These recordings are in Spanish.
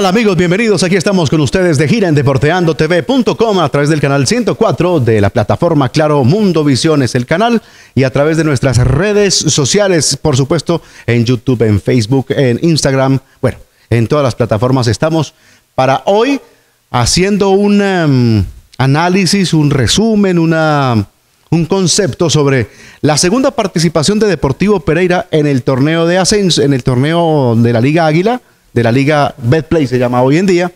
Hola amigos, bienvenidos. Aquí estamos con ustedes de gira en deporteandotv.com a través del canal 104 de la plataforma Claro Mundo Visiones, el canal, y a través de nuestras redes sociales, por supuesto, en YouTube, en Facebook, en Instagram, bueno, en todas las plataformas estamos para hoy haciendo un em, análisis, un resumen, una, un concepto sobre la segunda participación de Deportivo Pereira en el torneo de ascenso, en el torneo de la Liga Águila de la liga Betplay se llama hoy en día.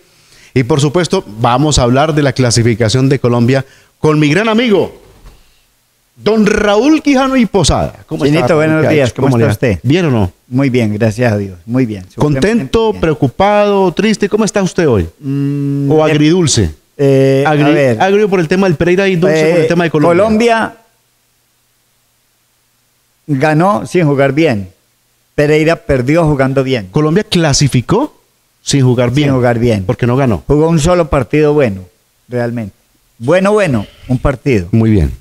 Y por supuesto, vamos a hablar de la clasificación de Colombia con mi gran amigo, don Raúl Quijano y Posada. ¿Cómo está, buenos días. ¿Cómo, está usted? ¿Bien o no? Muy bien, gracias a Dios. Muy bien. ¿Contento, preocupado, triste? ¿Cómo está usted hoy? Mm, ¿O agridulce? Eh, a ver. Agrio por el tema del Pereira y dulce por el Eh, tema de Colombia. Colombia ganó sin jugar bien. Pereira perdió jugando bien. Colombia clasificó sin jugar bien. Sin jugar bien. Porque no ganó. Jugó un solo partido bueno, realmente. Bueno, bueno, un partido. Muy bien.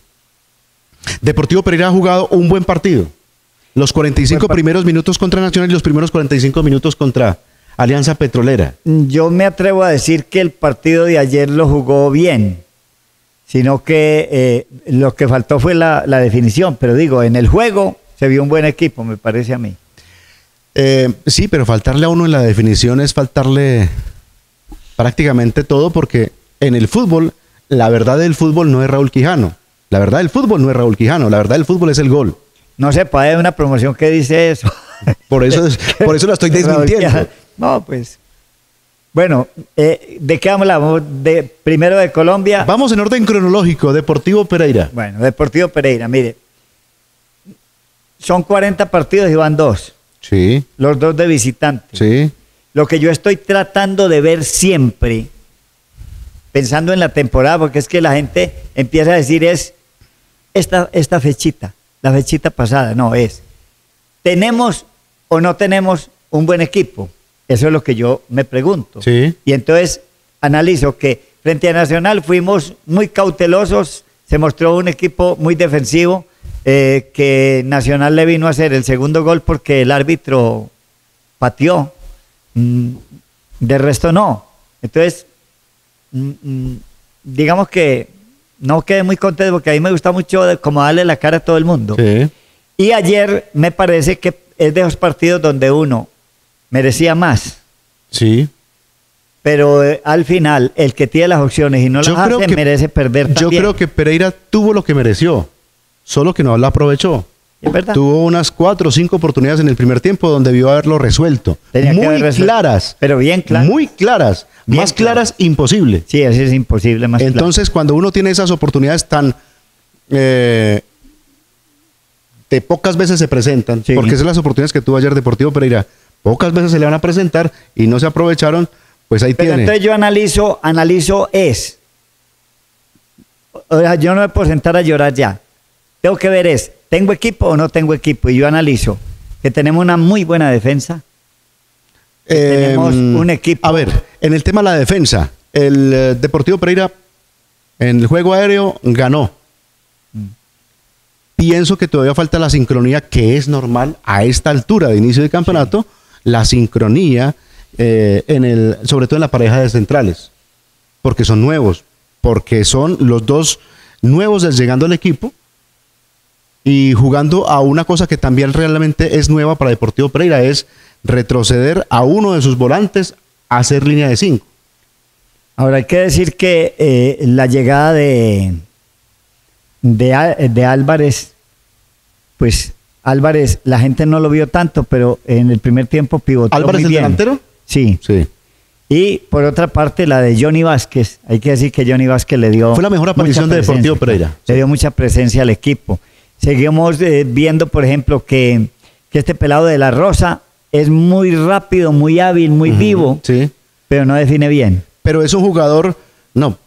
Deportivo Pereira ha jugado un buen partido. Los 45 Buen primeros minutos contra Nacional y los primeros 45 minutos contra Alianza Petrolera. Yo me atrevo a decir que el partido de ayer lo jugó bien, sino que eh, lo que faltó fue la, la definición. Pero digo, en el juego se vio un buen equipo, me parece a mí. Eh, sí, pero faltarle a uno en la definición es faltarle prácticamente todo porque en el fútbol, la verdad del fútbol no es Raúl Quijano. La verdad del fútbol no es Raúl Quijano. La verdad del fútbol es el gol. No se puede una promoción que dice eso. Por eso, es- por eso la estoy desmintiendo. No, pues. Bueno, eh, ¿de qué hablamos? De, primero de Colombia. Vamos en orden cronológico. Deportivo Pereira. Bueno, Deportivo Pereira, mire. Son 40 partidos y van dos. Sí, Los dos de visitante. sí. Lo que yo estoy tratando de ver siempre, pensando en la temporada, porque es que la gente empieza a decir es esta, esta fechita, la fechita pasada, no es. ¿Tenemos o no tenemos un buen equipo? Eso es lo que yo me pregunto. Sí. Y entonces analizo que frente a Nacional fuimos muy cautelosos, se mostró un equipo muy defensivo, eh, que Nacional le vino a hacer el segundo gol porque el árbitro pateó, Mm, de resto no. Entonces, mm, mm, digamos que no quedé muy contento porque a mí me gusta mucho como darle la cara a todo el mundo. Sí. Y ayer me parece que es de esos partidos donde uno merecía más. Sí. Pero eh, al final, el que tiene las opciones y no Yo las hace, que- merece perder Yo también. creo que Pereira tuvo lo que mereció, solo que no la aprovechó. Es verdad. Tuvo unas cuatro o cinco oportunidades en el primer tiempo donde vio haberlo resuelto. Tenía muy resuelto. claras. Pero bien claras. Muy claras. Bien más claras, imposible. Sí, eso es imposible más claro. Entonces, cuando uno tiene esas oportunidades tan... eh, de pocas veces se presentan, Sí. porque esas son las oportunidades que tuvo ayer Deportivo Pereira, pocas veces se le van a presentar y no se aprovecharon, pues ahí Pero tiene. entonces yo analizo, analizo es. O sea, yo no me puedo sentar a llorar ya. Tengo que ver es, ¿tengo equipo o no tengo equipo? Y yo analizo que tenemos una muy buena defensa. tenemos un equipo. A ver, en el tema de la defensa, el eh, Deportivo Pereira en el juego aéreo ganó. Mm. Pienso que todavía falta la sincronía, que es normal a esta altura de inicio de campeonato, la sincronía, eh, en el, sobre todo en la pareja de centrales, porque son nuevos, porque son los dos nuevos llegando al equipo y jugando a una cosa que también realmente es nueva para Deportivo Pereira, es retroceder a uno de sus volantes a hacer línea de cinco. Ahora hay que decir que eh, la llegada de, de, Álvarez, pues Álvarez, la gente no lo vio tanto, pero en el primer tiempo pivotó ¿Álvarez muy el bien. delantero? Sí. Sí. Y por otra parte, la de Johnny Vázquez. Hay que decir que Johnny Vázquez le dio. Fue la mejor aparición de Deportivo. Pereira. Le dio mucha presencia al equipo. Seguimos eh, viendo, por ejemplo, que, que este pelado de la Rosa es muy rápido, muy hábil, muy vivo, Sí. pero no define bien. Pero es un jugador, no,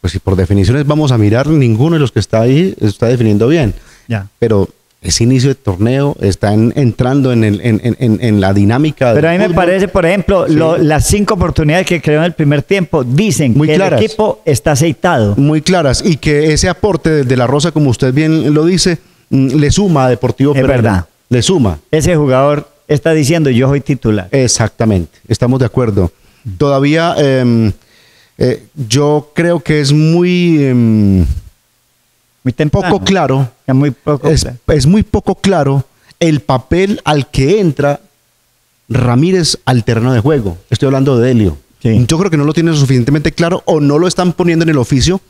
pues si por definiciones vamos a mirar, ninguno de los que está ahí está definiendo bien. Ya. Pero es inicio de torneo, están entrando en, el- en, en- la dinámica. Pero a mí me fútbol. parece, por ejemplo, Sí. lo- las cinco oportunidades que creó en el primer tiempo dicen Muy que claras. el equipo está aceitado. muy claras y que ese aporte de, de la Rosa, como usted bien lo dice, mm, le suma a Deportivo Es Pereira. verdad. Le suma. Ese jugador está diciendo yo soy titular. Exactamente, estamos de acuerdo. Todavía em, eh, yo creo que es muy em, Muy temprano. poco claro, Es muy poco es, claro. es muy poco claro el papel al que entra Ramírez al terreno de juego. Estoy hablando de Delio. Sí. Yo creo que no lo tiene suficientemente claro o no lo están poniendo en el oficio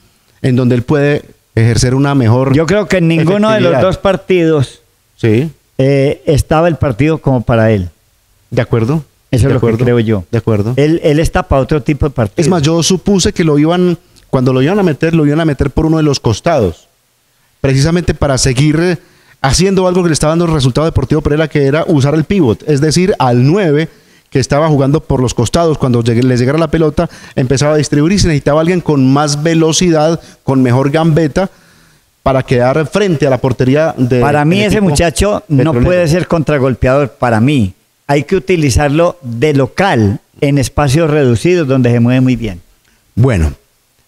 en donde él puede ejercer una mejor. Yo creo que en ninguno de los dos partidos Sí, eh, estaba el partido como para él. de acuerdo. Eso de es lo que creo yo. De acuerdo. Él, él está para otro tipo de partido. Es más, yo supuse que lo iban, cuando lo iban a meter, lo iban a meter por uno de los costados. Precisamente para seguir eh, haciendo algo que le estaba dando el resultado deportivo Pereira, que era usar el pivot. Es decir, al 9 que estaba jugando por los costados, cuando llegue- le llegara la pelota, empezaba a distribuir y se necesitaba alguien con más velocidad, con mejor gambeta, para quedar frente a la portería de. Para mí ese muchacho no puede ser contragolpeador. Para mí hay que utilizarlo de local en espacios reducidos donde se mueve muy bien. Bueno,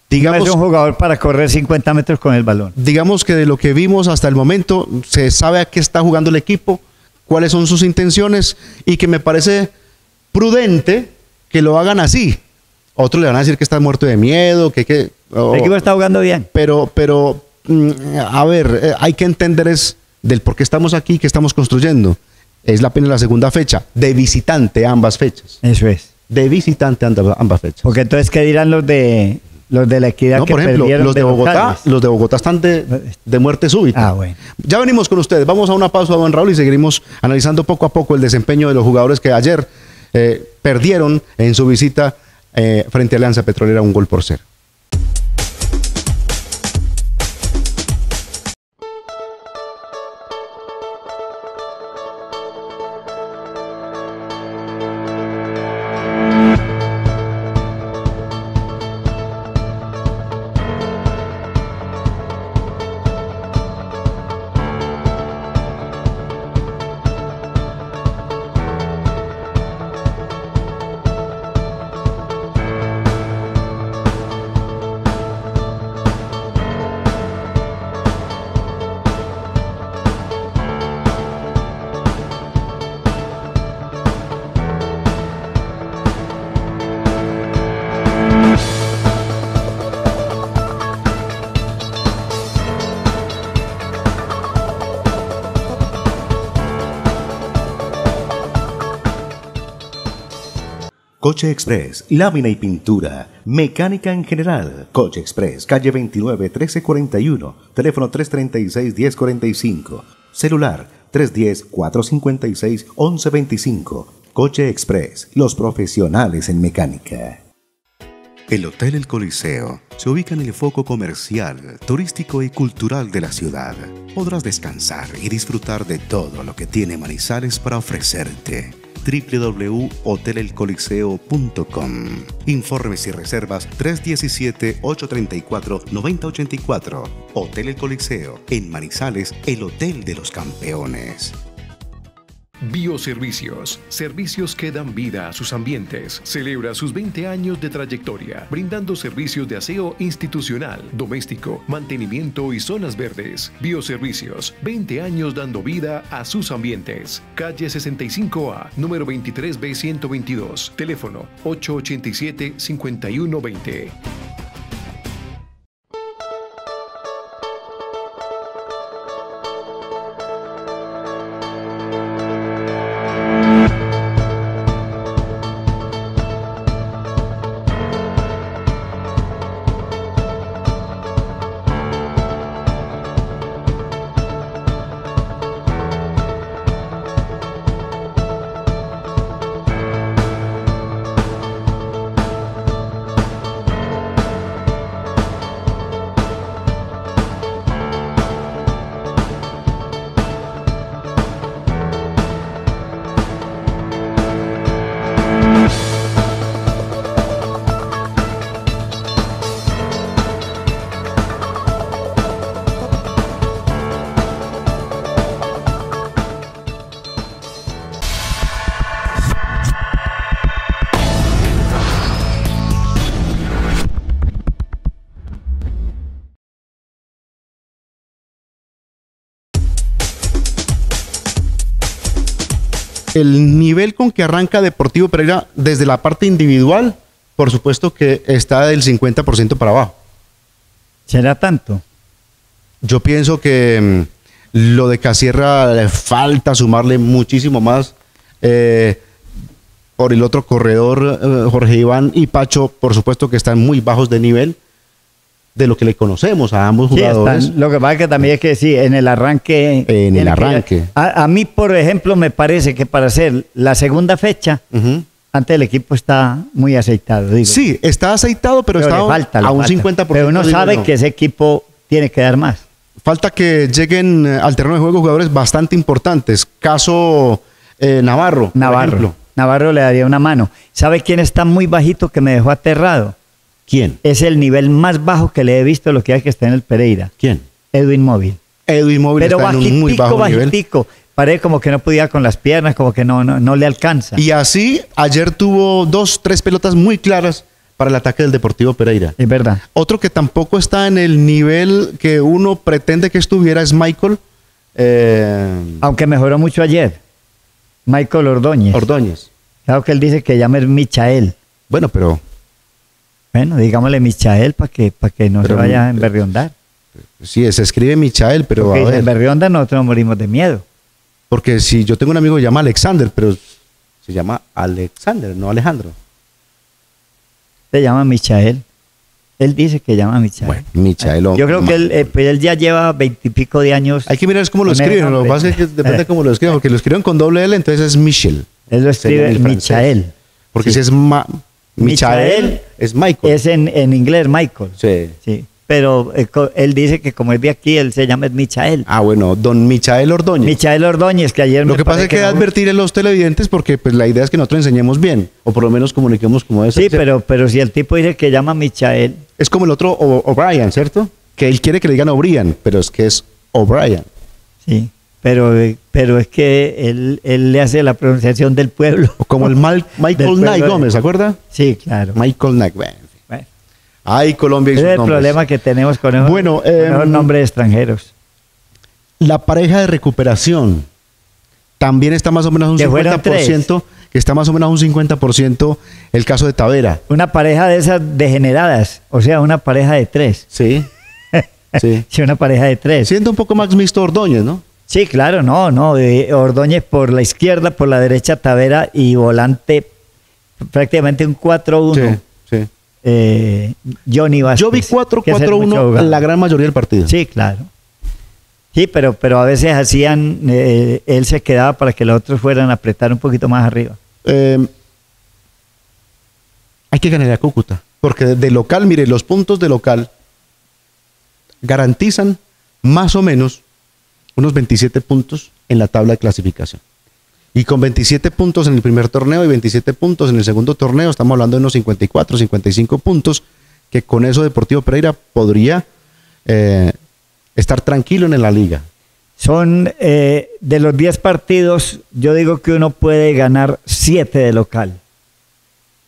No digamos. es un jugador para correr 50 metros con el balón. digamos que de lo que vimos hasta el momento, se sabe a qué está jugando el equipo, cuáles son sus intenciones y que me parece prudente que lo hagan así. Otros le van a decir que está muerto de miedo, que... que o- El equipo está jugando bien. pero, pero, mm, a ver, eh, hay que entender es del por qué estamos aquí, qué estamos construyendo. Es la pena la segunda fecha, de visitante ambas fechas. Eso es. De visitante anda- ambas fechas. Porque entonces, ¿qué dirán los de los de la equidad No, que por ejemplo, perdieron los de Bogotá, locales? los de Bogotá están de, de muerte súbita. Ah, bueno. Ya venimos con ustedes. Vamos a una pausa, don Raúl, y seguiremos analizando poco a poco el desempeño de los jugadores que ayer eh, perdieron en su visita eh, frente a Alianza Petrolera un gol por cero. Coche Express, lámina y pintura, mecánica en general. Coche Express, calle 29 1341, teléfono 336 1045, celular 310 456 1125. Coche Express, los profesionales en mecánica. El Hotel El Coliseo se ubica en el foco comercial, turístico y cultural de la ciudad. Podrás descansar y disfrutar de todo lo que tiene Manizales para ofrecerte www.hotelelcoliseo.com Informes y reservas 317-834-9084 Hotel El Coliseo, en Manizales, el Hotel de los Campeones. Bioservicios. Servicios que dan vida a sus ambientes. Celebra sus 20 años de trayectoria, brindando servicios de aseo institucional, doméstico, mantenimiento y zonas verdes. Bioservicios. 20 años dando vida a sus ambientes. Calle 65A, número 23B122. Teléfono 887-5120. El nivel con que arranca Deportivo Pereira desde la parte individual, por supuesto que está del 50% para abajo. ¿Será tanto? Yo pienso que mm, lo de Casierra le falta sumarle muchísimo más. Eh, por el otro corredor, eh, Jorge Iván y Pacho, por supuesto que están muy bajos de nivel de lo que le conocemos a ambos Sí, jugadores. están- lo que pasa es que también es que sí, en el arranque. En el que- arranque. a, a mí, por ejemplo, me parece que para hacer la segunda fecha, Ujú. antes el equipo está muy aceitado. Digo. Sí, está aceitado, pero, Pero está le falta, le a un falta. 50%. Pero uno digo sabe que ese equipo tiene que dar más. Falta que lleguen eh, al terreno de juego jugadores bastante importantes. Caso eh, Navarro. Navarro. Navarro le daría una mano. ¿Sabe quién está muy bajito que me dejó aterrado? ¿Quién? Es el nivel más bajo que le he visto lo que hay que está en el Pereira. ¿Quién? Edwin Móvil. Edwin Móvil Pero está en un muy bajitico, nivel. bajitico. Parece como que no podía con las piernas, como que no, no, no le alcanza. Y así, ayer tuvo dos, tres pelotas muy claras para el ataque del Deportivo Pereira. Es verdad. Otro que tampoco está en el nivel que uno pretende que estuviera es Michael eh, Aunque mejoró mucho ayer. Michael Ordóñez. Ordóñez. Claro que él dice que llame Michael. Bueno, pero Bueno, digámosle Michael para que, para que no Pero, se vaya a eh, emberriondar. sí, se escribe Michael, pero Porque a ver, emberrionda nosotros nos morimos de miedo. porque si yo tengo un amigo que se llama Alexander, pero se llama Alexander, no Alejandro. Se llama Michael. Él dice que llama Michael. Bueno, Michael. Yo creo que él, eh, pues él ya lleva veintipico de años. Hay que mirar cómo lo escriben. Lo que nombre. pasa es que depende de cómo lo escriben. Porque lo escriben con doble L, entonces es Michel. Él lo escribe en. Michael. Porque Sí. si es Ma- Michael es Michael. Es en, en inglés Michael. Sí. Sí. Pero eh, él dice que como es de aquí, él se llama Michael. Ah, bueno, don Michael Ordóñez. Michael Ordóñez, que ayer Lo me que pasa es que, no- advertir a los televidentes porque pues la idea es que nosotros enseñemos bien o por lo menos comuniquemos como es. Sí, pero, pero si el tipo dice que llama Michael, Es como el otro O'Brien, ¿cierto? Que él quiere que le digan O'Brien, pero es que es O'Brien. sí. Pero, eh, pero es que él, él le hace la pronunciación del pueblo. O como el Mal- Michael Knight Gómez, ¿se acuerda? Sí, claro. Michael Knight. Bueno, Ay, Colombia y sus es el nombres. problema que tenemos con esos, Bueno, con esos em, nombres extranjeros. La pareja de recuperación también está más o menos un Que fueron 50%, que está más o menos un 50% el caso de Tavera. Una pareja de esas degeneradas, o sea, una pareja de tres. Sí. Sí. Sí, una pareja de tres. Siendo un poco más mixto Ordóñez, ¿no? Sí, claro, no, no. eh, Ordóñez por la izquierda, por la derecha Tavera y volante prácticamente un 4-1. Sí, sí. eh, Johnny Vázquez. Yo vi que hace mucho 4-4-1 jugado. la gran mayoría del partido. Sí, claro. Sí, pero, pero a veces hacían, eh, él se quedaba para que los otros fueran a apretar un poquito más arriba. Eh, hay que ganar a Cúcuta. Porque de local, mire, los puntos de local garantizan más o menos unos 27 puntos en la tabla de clasificación. Y con 27 puntos en el primer torneo y 27 puntos en el segundo torneo, estamos hablando de unos 54, 55 puntos, que con eso Deportivo Pereira podría eh, estar tranquilo en la liga. Son eh, de los 10 partidos, yo digo que uno puede ganar 7 de local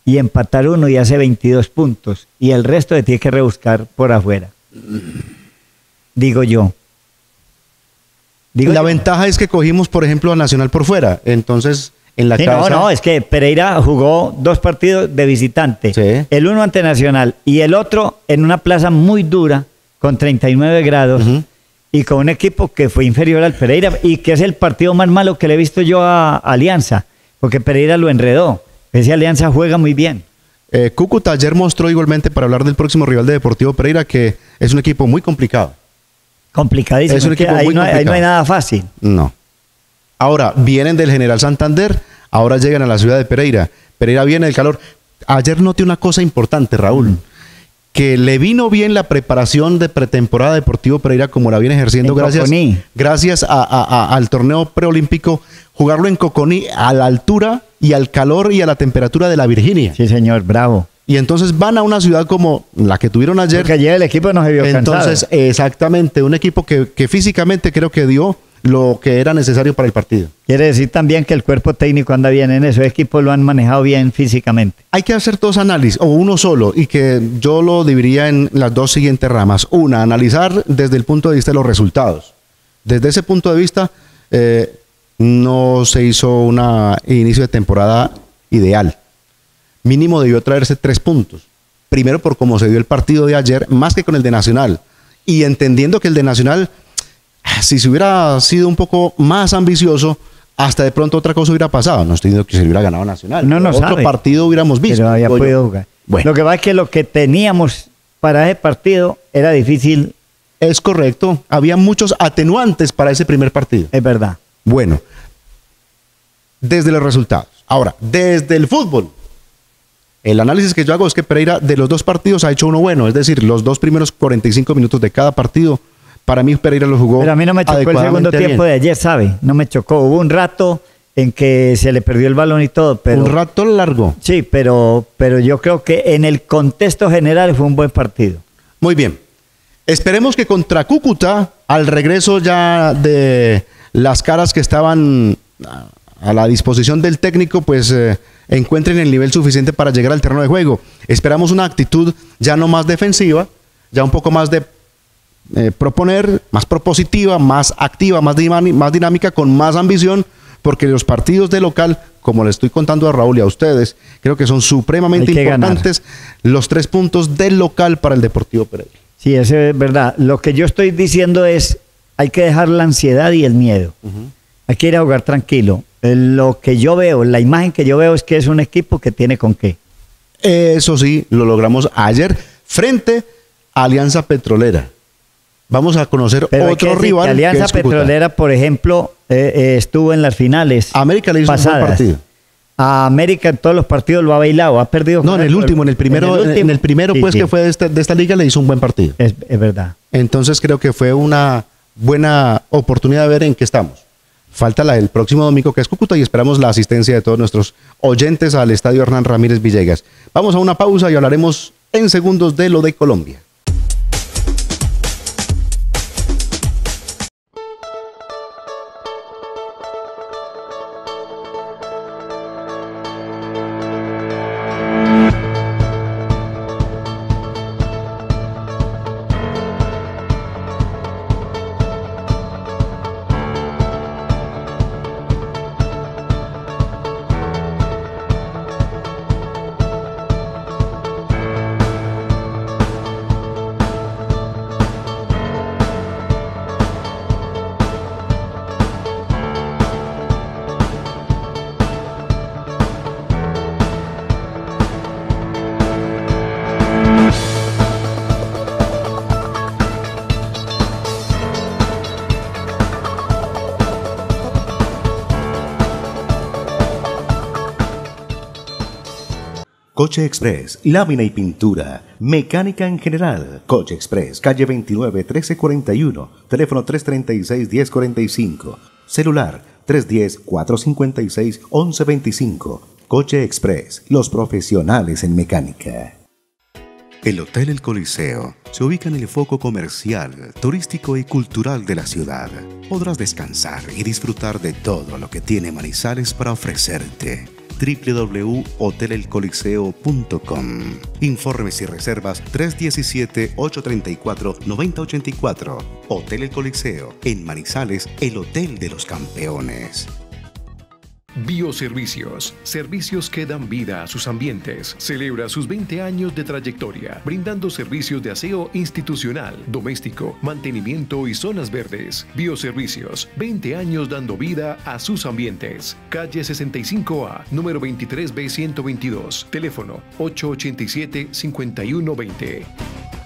y empatar uno y hace 22 puntos y el resto de tiene que rebuscar por afuera. Digo yo. Digo la yo. ventaja es que cogimos, por ejemplo, a Nacional por fuera. Entonces, en la Sí, casa... no, no, es que Pereira jugó dos partidos de visitante. Sí. El uno ante Nacional y el otro en una plaza muy dura, con 39 grados, Ujú. y con un equipo que fue inferior al Pereira, y que es el partido más malo que le he visto yo a Alianza, porque Pereira lo enredó. Ese Alianza juega muy bien. Eh, Cúcuta ayer mostró igualmente para hablar del próximo rival de Deportivo Pereira que es un equipo muy complicado. Complicadísimo. Es un equipo ahí, muy no, hay- ahí no hay complicado. nada fácil. No. Ahora, vienen del General Santander, ahora llegan a la ciudad de Pereira. Pereira viene del calor. Ayer noté una cosa importante, Raúl, que le vino bien la preparación de pretemporada de Deportivo Pereira como la viene ejerciendo En gracias, Coconí. gracias a- a- a- al torneo preolímpico, jugarlo en Coconí a la altura y al calor y a la temperatura de la Virginia. Sí, señor, bravo. Y entonces van a una ciudad como la que tuvieron ayer. Porque ayer el equipo no se vio Entonces, cansado. exactamente, un equipo que, que físicamente creo que dio lo que era necesario para el partido. Quiere decir también que el cuerpo técnico anda bien en eso. El equipo lo han manejado bien físicamente. Hay que hacer dos análisis, o uno solo, y que yo lo dividiría en las dos siguientes ramas. Una, analizar desde el punto de vista de los resultados. Desde ese punto de vista, eh, no se hizo un inicio de temporada ideal. Mínimo debió traerse tres puntos. Primero por cómo se dio el partido de ayer, más que con el de Nacional. Y entendiendo que el de Nacional, si se hubiera sido un poco más ambicioso, hasta de pronto otra cosa hubiera pasado. No estoy diciendo que se hubiera ganado Nacional. No, no Otro partido hubiéramos visto. Pero había digo yo. podido jugar. Bueno. Lo que pasa es que lo que teníamos para ese partido era difícil, Es correcto. Había muchos atenuantes para ese primer partido. es verdad. Bueno, desde los resultados. Ahora, desde el fútbol. El análisis que yo hago es que Pereira de los dos partidos ha hecho uno bueno, es decir, los dos primeros 45 minutos de cada partido, para mí Pereira lo jugó. Pero a mí no me chocó el segundo tiempo bien. de ayer, ¿sabe? No me chocó. Hubo un rato en que se le perdió el balón y todo, pero... Un rato largo. Sí, pero, pero yo creo que en el contexto general fue un buen partido. Muy bien. Esperemos que contra Cúcuta, al regreso ya de las caras que estaban a- a la disposición del técnico, pues eh, encuentren el nivel suficiente para llegar al terreno de juego. Esperamos una actitud ya no más defensiva, ya un poco más de eh, proponer, más propositiva, más activa, más, dinámica, con más ambición, porque los partidos de local, como le estoy contando a Raúl y a ustedes, creo que son supremamente ganar. importantes los tres puntos del local para el Deportivo Pereira. Sí, eso es verdad. Lo que yo estoy diciendo es, hay que dejar la ansiedad y el miedo. Hay que ir a jugar tranquilo. Eh, Lo que yo veo, la imagen que yo veo es que es un equipo que tiene con qué. Eso sí, lo logramos ayer frente a Alianza Petrolera. Vamos a conocer Pero otro que rival. que Alianza que es Cúcuta. Petrolera, por ejemplo, eh, eh, estuvo en las finales. América le hizo un buen partido. A América en todos los partidos lo ha bailado, ha perdido. No, en el último, en el primero, en el, último. primero Sí, pues sí, que fue de esta, de esta liga le hizo un buen partido. Es, es verdad. Entonces creo que fue una buena oportunidad de ver en qué estamos. Falta la del próximo domingo que es Cúcuta y esperamos la asistencia de todos nuestros oyentes al Estadio Hernán Ramírez Villegas. Vamos a una pausa y hablaremos en segundos de lo de Colombia. Coche Express, lámina y pintura, mecánica en general. Coche Express, calle 29 1341, teléfono 336 1045, celular 310 456 1125. Coche Express, los profesionales en mecánica. El Hotel El Coliseo se ubica en el foco comercial, turístico y cultural de la ciudad. Podrás descansar y disfrutar de todo lo que tiene Manizales para ofrecerte www.hotelelcoliseo.com Informes y reservas 317-834-9084 Hotel El Coliseo, en Manizales, el Hotel de los Campeones. Bioservicios, servicios que dan vida a sus ambientes. Celebra sus 20 años de trayectoria, brindando servicios de aseo institucional, doméstico, mantenimiento y zonas verdes. Bioservicios, 20 años dando vida a sus ambientes. Calle 65A, número 23B122, teléfono 887-5120.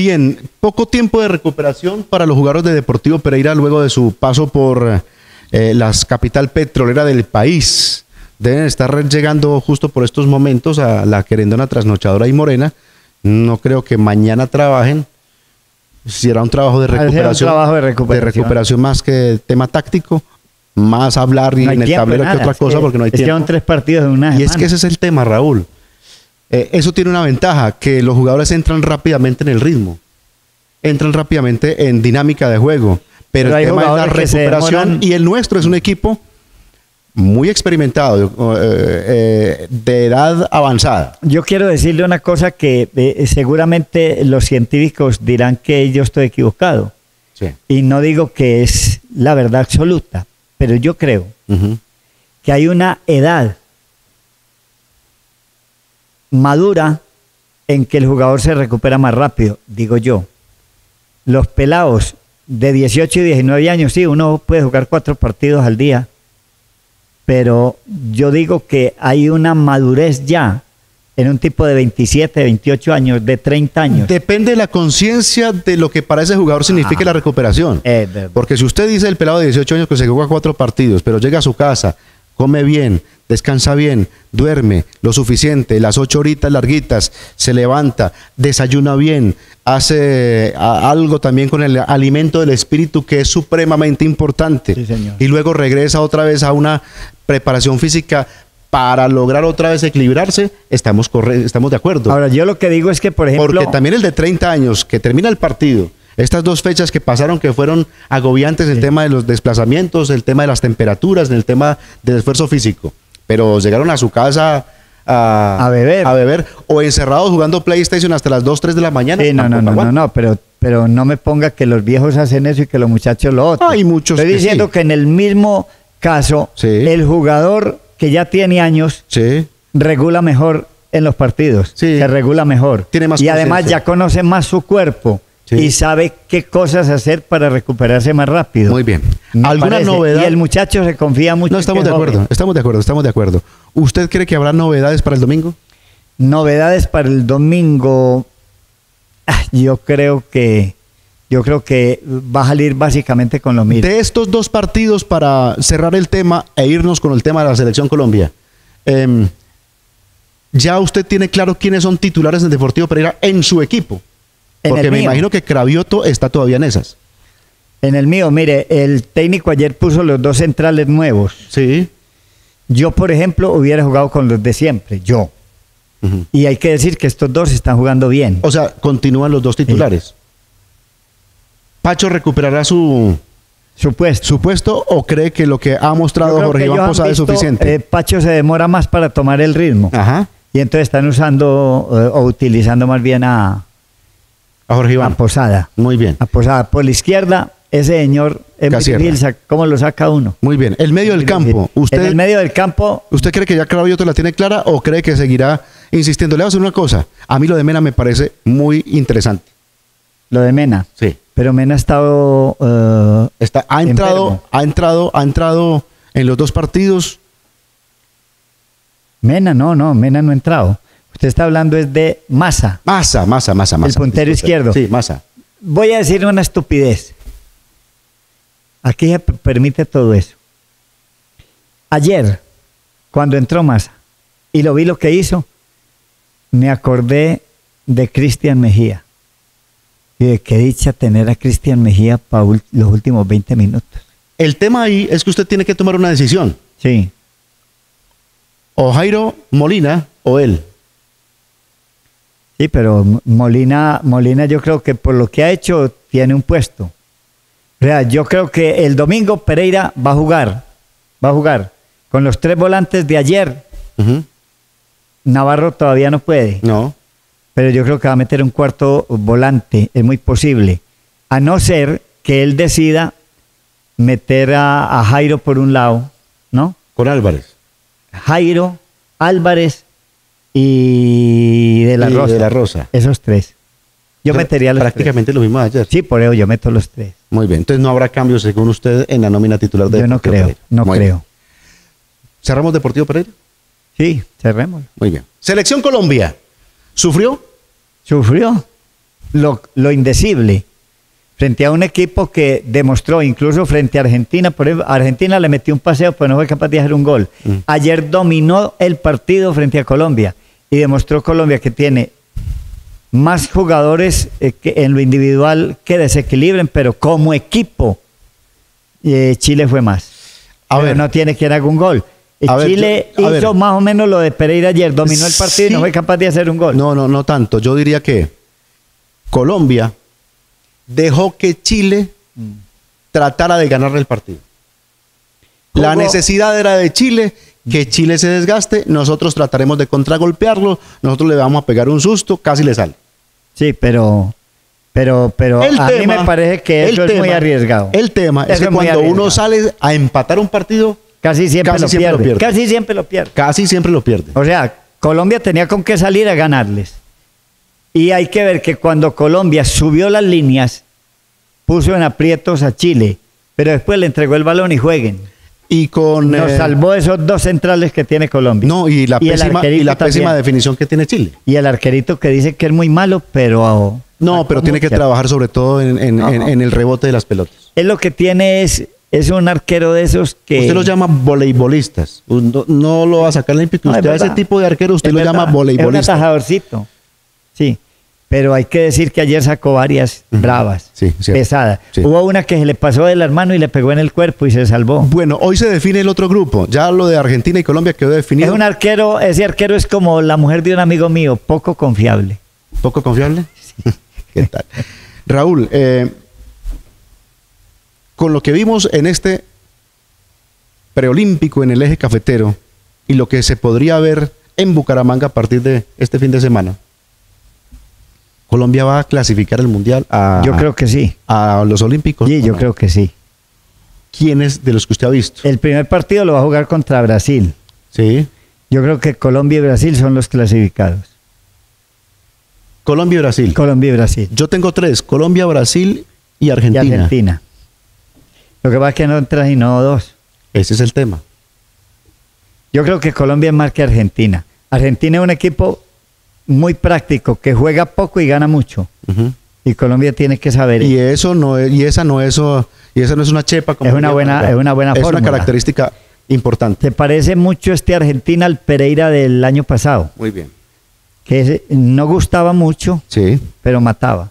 Bien, poco tiempo de recuperación para los jugadores de Deportivo Pereira luego de su paso por eh, la capital petrolera del país. Deben estar llegando justo por estos momentos a la querendona trasnochadora y morena. No creo que mañana trabajen. Si era un trabajo de Ah, recuperación, de recuperación. más que tema táctico, más hablar y No en el tablero que otra es cosa que- porque no hay es que tiempo. son tres partidos en una Y es semana. que ese es el tema, Raúl. Eh, eso tiene una ventaja, que los jugadores entran rápidamente en el ritmo, entran rápidamente en dinámica de juego, pero, el tema es la recuperación y el nuestro es un equipo muy experimentado, eh, eh, de edad avanzada. Yo quiero decirle una cosa que eh, seguramente los científicos dirán que yo estoy equivocado. Sí. Y no digo que es la verdad absoluta, pero yo creo que hay una edad madura en que el jugador se recupera más rápido, digo yo. Los pelados de 18 y 19 años, sí, uno puede jugar cuatro partidos al día, pero yo digo que hay una madurez ya en un tipo de 27, 28 años, de 30 años. Depende de la conciencia de lo que para ese jugador signifique la recuperación. Porque si usted dice el pelado de 18 años que se juega cuatro partidos, pero llega a su casa, come bien, descansa bien, duerme lo suficiente, las ocho horitas larguitas, se levanta, desayuna bien, hace algo también con el alimento del espíritu que es supremamente importante. Sí, señor. Y luego regresa otra vez a una preparación física para lograr otra vez equilibrarse, estamos, corre- estamos de acuerdo. Ahora, yo lo que digo es que, por ejemplo, Porque también el de 30 años, que termina el partido, estas dos fechas que pasaron que fueron agobiantes, el tema de los desplazamientos, el tema de las temperaturas, el tema del esfuerzo físico, pero llegaron a su casa a, A beber. a beber o encerrados jugando PlayStation hasta las 2, 3 de la mañana. Sí, no, no, no, no, no, pero, pero no me ponga que los viejos hacen eso y que los muchachos lo otro. Hay muchos Estoy que diciendo sí. que en el mismo caso, Sí. el jugador que ya tiene años Sí, regula mejor en los partidos. Sí. Se regula mejor. Tiene más y además ya conoce más su cuerpo Sí. y sabe qué cosas hacer para recuperarse más rápido. muy bien. Me ¿Alguna parece. novedad? Y el muchacho se confía mucho. No, en estamos de acuerdo, joven. estamos de acuerdo, estamos de acuerdo. ¿Usted cree que habrá novedades para el domingo? Novedades para el domingo. Ah, Yo creo que yo creo que va a salir básicamente con lo mismo. De estos dos partidos para cerrar el tema e irnos con el tema de la selección Colombia. em, ya usted tiene claro quiénes son titulares del Deportivo Pereira en su equipo. En Porque me mío. imagino que Cravioto está todavía en esas. En el mío, mire, el técnico ayer puso los dos centrales nuevos. Sí. Yo, por ejemplo, hubiera jugado con los de siempre, yo. Y hay que decir que estos dos están jugando bien. O sea, continúan los dos titulares. ¿Pacho recuperará su, Supuesto. su puesto o cree que lo que ha mostrado Jorge Iván Posada es visto, suficiente? eh, Pacho se demora más para tomar el ritmo. Ajá. Y entonces están usando eh, o utilizando más bien a, A Jorge a Iván. Posada. Muy bien. A Posada. Por la izquierda, ese señor sa- ¿cómo lo saca uno? Muy bien. El medio del campo. ¿Usted, En el medio del campo, ¿Usted cree que ya Cravioto la tiene clara o cree que seguirá insistiendo? Le voy a decir una cosa. A mí lo de Mena me parece muy interesante. lo de Mena. Sí. Pero Mena ha estado... eh, Está, ha entrado, Enfermo. ha entrado, ha entrado en los dos partidos. Mena, no, no, Mena no ha entrado. Usted está hablando es de Massa. Masa, masa, masa, masa. puntero Disculpe. izquierdo. Sí, masa. Voy a decir una estupidez. Aquí p- permite todo eso. Ayer, cuando entró Massa y lo vi lo que hizo, me acordé de Cristian Mejía. Y de qué dicha tener a Cristian Mejía para los últimos 20 minutos. El tema ahí es que usted tiene que tomar una decisión. Sí. O Jairo Molina o él. Sí, pero Molina, Molina yo creo que por lo que ha hecho tiene un puesto. O sea, yo creo que el domingo Pereira va a jugar, va a jugar. Con los tres volantes de ayer. Navarro todavía no puede, No. pero yo creo que va a meter un cuarto volante, es muy posible. A no ser que él decida meter a, a Jairo por un lado, ¿no? Con Álvarez. Jairo, Álvarez y De la Y Rosa. De la Rosa. Esos tres. Yo metería los tres. Prácticamente lo mismo de ayer. Sí, por eso yo meto los tres. Muy bien. Entonces no habrá cambios según usted en la nómina titular de Yo no creo, Pereira. no Muy creo. bien. ¿Cerramos Deportivo Pereira? Sí, cerremos. Muy bien. Selección Colombia. ¿Sufrió? Sufrió. lo, lo indecible frente a un equipo que demostró, incluso frente a Argentina, por ejemplo, Argentina le metió un paseo, pero no fue capaz de hacer un gol. Mm. Ayer dominó el partido frente a Colombia y demostró Colombia que tiene más jugadores eh, que en lo individual que desequilibren, pero como equipo eh, Chile fue más. A Pero ver. no tiene quien haga un gol. Ver, Chile yo- a hizo ver. más o menos lo de Pereira ayer, dominó el partido y no fue capaz de hacer un gol. No, no, no tanto. Yo diría que Colombia dejó que Chile tratara de ganarle el partido. La necesidad era de Chile, que Chile se desgaste, nosotros trataremos de contragolpearlo, nosotros le vamos a pegar un susto, casi le sale. Sí, pero, pero, pero El a mí tema- me parece que eso es muy tema- arriesgado. El tema es que cuando uno sale a empatar un partido, casi siempre, casi lo, siempre lo pierde. pierde. Casi siempre lo pierde. casi siempre lo pierde. O sea, Colombia tenía con qué salir a ganarles. Y hay que ver que cuando Colombia subió las líneas, puso en aprietos a Chile, pero después le entregó el balón y jueguen. Y con... Nos eh, salvó esos dos centrales que tiene Colombia. No, y la pésima, y la pésima definición que tiene Chile. Y el arquerito que dice que es muy malo, pero... No, pero tiene que trabajar sobre todo en, en- No. en- en el rebote de las pelotas. Él lo que tiene es, es un arquero de esos que... Usted los llama voleibolistas. No, no lo va a sacar olímpico. No, es usted a ese tipo de arquero usted Es lo verdad, llama Es un voleibolista. atajadorcito. Sí. Pero hay que decir que ayer sacó varias bravas, Sí, pesadas. Sí. Hubo una que se le pasó de las manos y le pegó en el cuerpo y se salvó. Bueno, hoy se define el otro grupo. Ya lo de Argentina y Colombia quedó Es definido. un arquero, ese arquero es como la mujer de un amigo mío, poco confiable. ¿Poco confiable? ¿Qué tal? Raúl, eh, con lo que vimos en este preolímpico en el eje cafetero y lo que se podría ver en Bucaramanga a partir de este fin de semana, Colombia va a clasificar el mundial a, Yo creo que sí. a los olímpicos. Sí, ¿o yo no? creo que sí. ¿Quiénes de los que usted ha visto? El primer partido lo va a jugar contra Brasil. Sí. Yo creo que Colombia y Brasil son los clasificados. Colombia y Brasil. Colombia y Brasil. Yo tengo tres, Colombia, Brasil y Y Argentina. Argentina. Lo que pasa es que no entran sino dos. Ese es el tema. Yo creo que Colombia es más que Argentina. Argentina es un equipo muy práctico, que juega poco y gana mucho. Y Colombia tiene que saber. Y eso no es, y esa no es, y esa no es una chepa. como Es una buena- es una buena Es una característica importante. Se parece mucho este Argentina al Pereira del año pasado, Muy bien. que no gustaba mucho, Sí. pero mataba.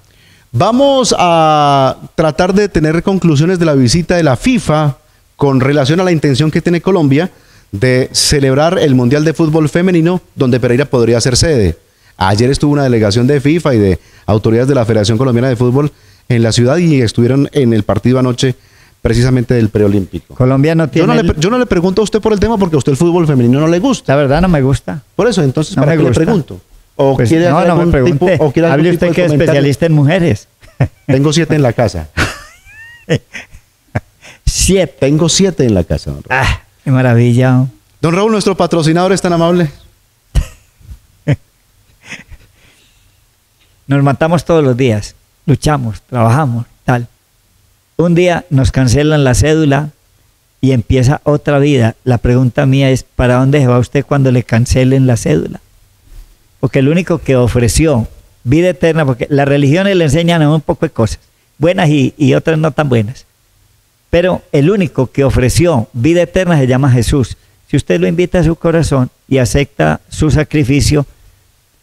Vamos a tratar de tener conclusiones de la visita de la FIFA con relación a la intención que tiene Colombia de celebrar el Mundial de Fútbol Femenino, donde Pereira podría ser sede. Ayer estuvo una delegación de FIFA y de autoridades de la Federación Colombiana de Fútbol en la ciudad y estuvieron en el partido anoche precisamente del preolímpico. Colombia no Yo tiene. no, le, el- pre- yo no le pregunto a usted por el tema porque a usted el fútbol femenino no le gusta. La verdad no me gusta. Por eso, entonces, No ¿para me qué le pregunto? ¿O Pues, quiere no, no me pregunte. tipo- o quiere Hable usted que es especialista en mujeres. Tengo siete en la casa. Siete. Tengo siete en la casa. Don Raúl. Ah, qué maravilla. Don Raúl, nuestro patrocinador es tan amable. Nos matamos todos los días, luchamos, trabajamos, tal. Un día nos cancelan la cédula y empieza otra vida. La pregunta mía es, ¿para dónde se va usted cuando le cancelen la cédula? Porque el único que ofreció vida eterna, porque las religiones le enseñan un poco de cosas, buenas y, y otras no tan buenas. Pero el único que ofreció vida eterna se llama Jesús. Si usted lo invita a su corazón y acepta su sacrificio,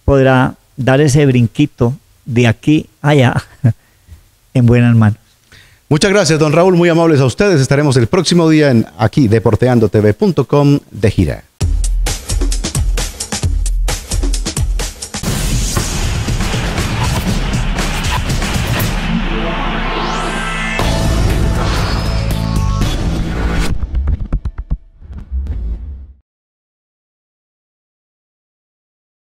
podrá dar ese brinquito de aquí a allá en buenas manos. Muchas gracias, don Raúl. Muy amables a ustedes. Estaremos el próximo día en aquí, deporteandotv.com de gira.